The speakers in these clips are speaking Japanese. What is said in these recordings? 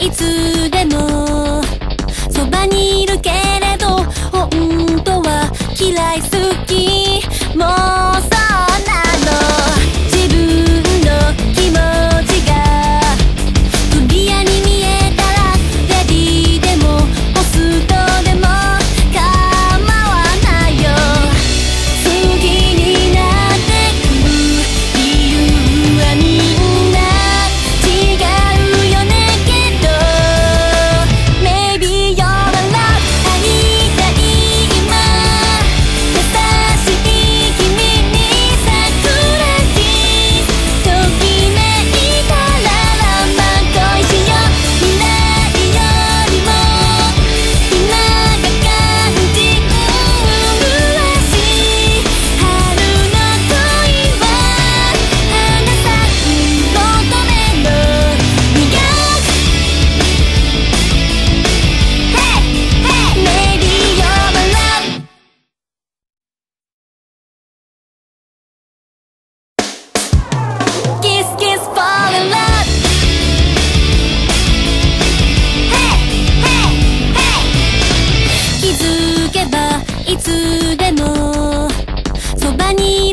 いつでもそばにいるけれど本当は嫌い好き。もう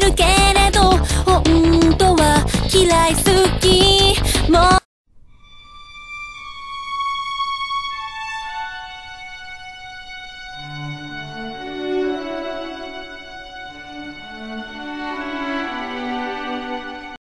るけれど本当は嫌い好き。も